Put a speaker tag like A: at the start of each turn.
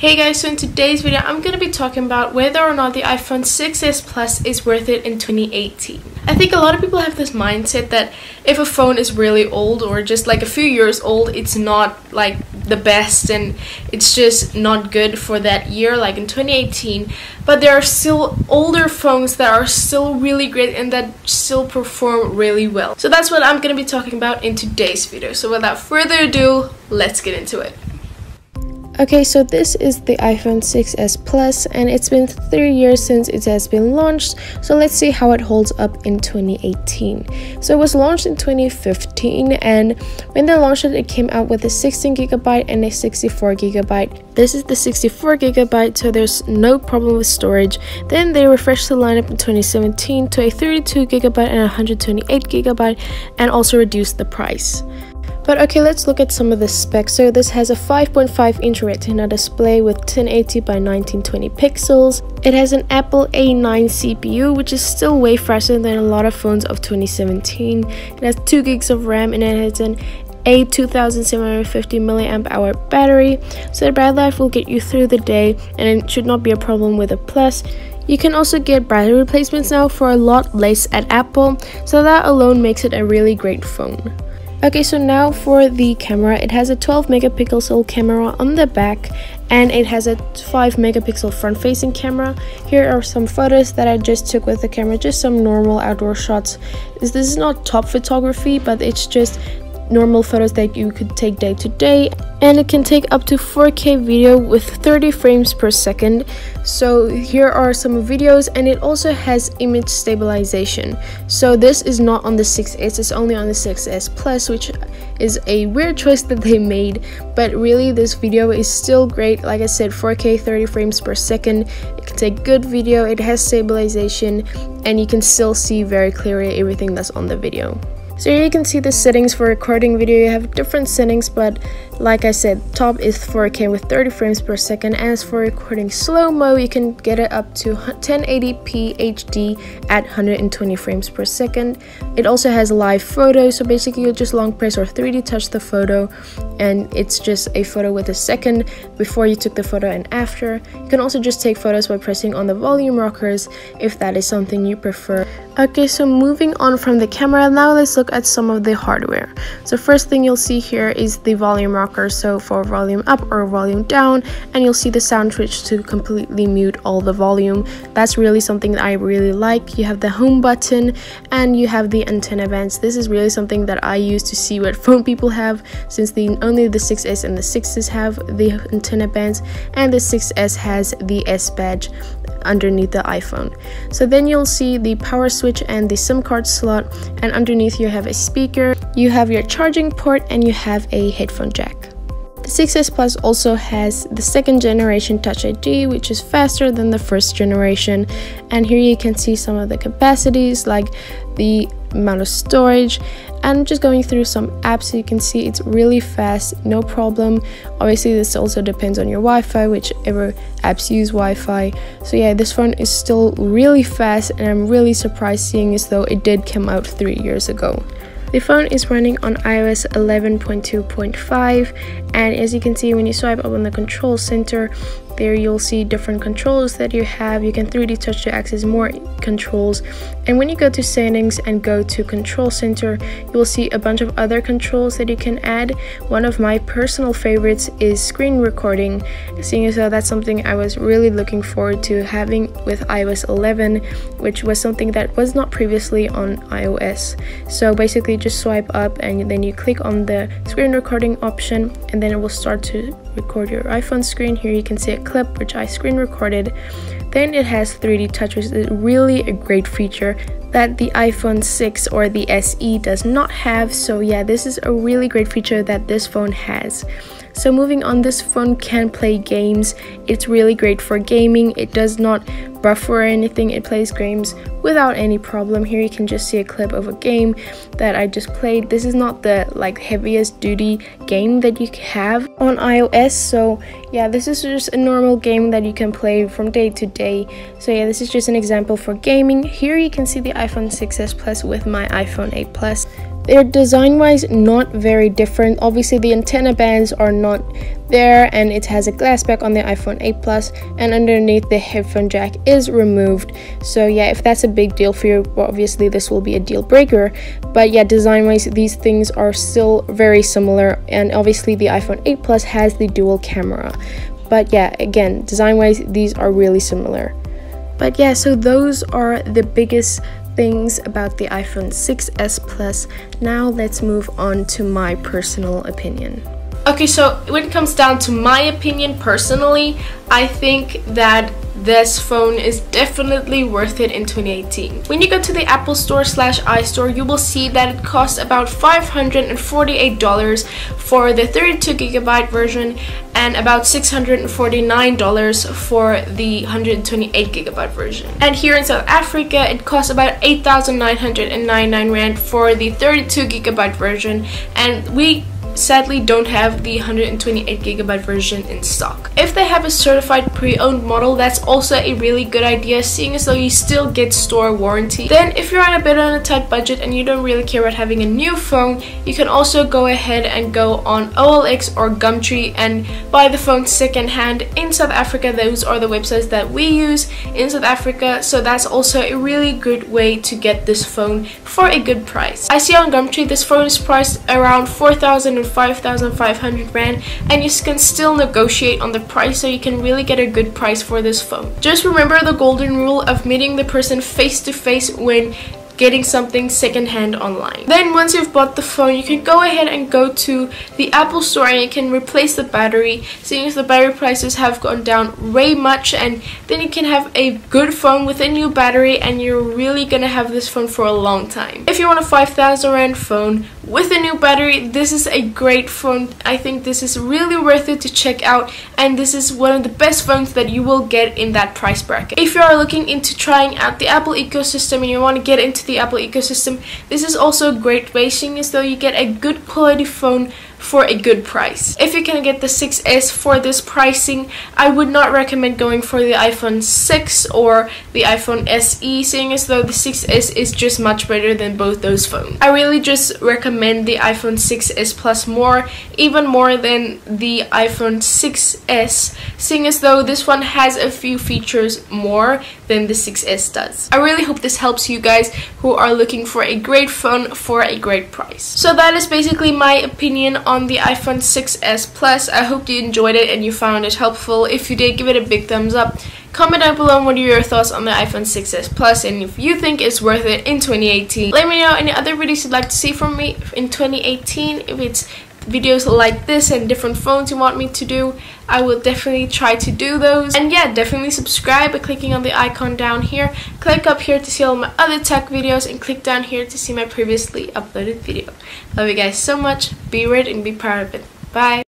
A: Hey guys, so in today's video I'm going to be talking about whether or not the iPhone 6s Plus is worth it in 2018. I think a lot of people have this mindset that if a phone is really old or just like a few years old, it's not like the best and it's just not good for that year like in 2018. But there are still older phones that are still really great and that still perform really well. So that's what I'm going to be talking about in today's video. So without further ado, let's get into it. Okay, so this is the iPhone 6s Plus and it's been three years since it has been launched. So let's see how it holds up in 2018. So it was launched in 2015 and when they launched it, it came out with a 16 gigabyte and a 64 gigabyte. This is the 64 gigabyte, so there's no problem with storage. Then they refreshed the lineup in 2017 to a 32 gigabyte and 128 gigabyte and also reduced the price. But okay, let's look at some of the specs. So this has a 5.5 inch retina display with 1080 by 1920 pixels. It has an Apple A9 CPU, which is still way faster than a lot of phones of 2017. It has 2 gigs of RAM and it has an a 2750 milliamp hour battery so the battery life will get you through the day and it should not be a problem with a plus you can also get battery replacements now for a lot less at Apple, so that alone makes it a really great phone. Okay, so now for the camera, it has a 12 megapixel camera on the back and it has a 5 megapixel front facing camera. Here are some photos that I just took with the camera, just some normal outdoor shots. This is not top photography, but it's just normal photos that you could take day to day and it can take up to 4k video with 30 frames per second. So here are some videos and it also has image stabilization. So this is not on the 6s it's only on the 6s plus which is a weird choice that they made but really this video is still great. Like i said 4k 30 frames per second it can take good video it has stabilization and you can still see very clearly everything that's on the video so here you can see the settings for recording video. You have different settings, but like I said, top is 4K with 30 frames per second. As for recording slow-mo, you can get it up to 1080p HD at 120 frames per second. It also has live photo, so basically you just long press or 3D touch the photo and it's just a photo with a second before you took the photo and after. You can also just take photos by pressing on the volume rockers if that is something you prefer. Okay, so moving on from the camera, now let's look at some of the hardware. So first thing you'll see here is the volume rocker, so for volume up or volume down, and you'll see the sound switch to completely mute all the volume. That's really something that I really like. You have the home button and you have the antenna bands. This is really something that I use to see what phone people have since the only the 6S and the 6s have the antenna bands and the 6S has the S badge underneath the iPhone. So then you'll see the power switch and the SIM card slot and underneath you have a speaker, you have your charging port and you have a headphone jack. The 6S Plus also has the second generation Touch ID, which is faster than the first generation. And here you can see some of the capacities, like the amount of storage and just going through some apps. You can see it's really fast no problem. Obviously this also depends on your wi-fi whichever apps use wi-fi. So yeah this phone is still really fast and i'm really surprised seeing as though it did come out three years ago the phone is running on iOS 11.2.5 and as you can see when you swipe up on the control center there you'll see different controls that you have. You can 3D touch to access more controls. And when you go to settings and go to control center, you will see a bunch of other controls that you can add. One of my personal favorites is screen recording, seeing as though that's something I was really looking forward to having with iOS 11, which was something that was not previously on iOS. So basically just swipe up and then you click on the screen recording option and then it will start to record your iPhone screen. Here you can see a clip which I screen recorded. Then it has 3D touch which is really a great feature that the iPhone 6 or the SE does not have. So yeah, this is a really great feature that this phone has. So moving on, this phone can play games. It's really great for gaming. It does not buffer or anything. It plays games without any problem. Here you can just see a clip of a game that I just played. This is not the like heaviest duty game that you have on iOS. So yeah, this is just a normal game that you can play from day to day. So yeah, this is just an example for gaming. Here you can see the iPhone 6s Plus with my iPhone 8 Plus. They're design wise not very different. Obviously, the antenna bands are not there and it has a glass back on the iPhone 8 Plus and underneath the headphone jack is removed. So yeah, if that's a big deal for you, well, obviously this will be a deal breaker. But yeah, design wise, these things are still very similar and obviously the iPhone 8 Plus has the dual camera. But yeah, again, design wise, these are really similar. But yeah, so those are the biggest things about the iPhone 6s Plus. Now let's move on to my personal opinion. Okay, so when it comes down to my opinion personally, I think that this phone is definitely worth it in 2018. When you go to the Apple Store slash iStore, you will see that it costs about $548 for the 32GB version and about $649 for the 128GB version. And here in South Africa, it costs about 8,999 Rand for the 32GB version and we sadly don't have the 128 gigabyte version in stock. If they have a certified pre-owned model, that's also a really good idea seeing as though you still get store warranty. Then if you're on a bit on a tight budget and you don't really care about having a new phone, you can also go ahead and go on OLX or Gumtree and buy the phone secondhand in South Africa. Those are the websites that we use in South Africa, so that's also a really good way to get this phone for a good price. I see on Gumtree this phone is priced around 4,000 5,500 Rand and you can still negotiate on the price so you can really get a good price for this phone. Just remember the golden rule of meeting the person face to face when getting something secondhand online. Then once you've bought the phone, you can go ahead and go to the Apple store and you can replace the battery seeing as the battery prices have gone down way much and then you can have a good phone with a new battery and you're really gonna have this phone for a long time. If you want a 5000 Rand phone with a new battery, this is a great phone. I think this is really worth it to check out and this is one of the best phones that you will get in that price bracket. If you are looking into trying out the Apple ecosystem and you want to get into the Apple ecosystem, this is also a great seeing as though you get a good quality phone for a good price. If you can get the 6S for this pricing, I would not recommend going for the iPhone 6 or the iPhone SE, seeing as though the 6S is just much better than both those phones. I really just recommend the iPhone 6S Plus more, even more than the iPhone 6S, seeing as though this one has a few features more than the 6S does. I really hope this helps you guys who are looking for a great phone for a great price. So that is basically my opinion on the iPhone 6s Plus. I hope you enjoyed it and you found it helpful. If you did, give it a big thumbs up. Comment down below what are your thoughts on the iPhone 6s Plus and if you think it's worth it in 2018. Let me know any other videos you'd like to see from me in 2018. If it's videos like this and different phones you want me to do, I will definitely try to do those. And yeah, definitely subscribe by clicking on the icon down here. Click up here to see all my other tech videos and click down here to see my previously uploaded video. Love you guys so much. Be weird and be proud of it. Bye.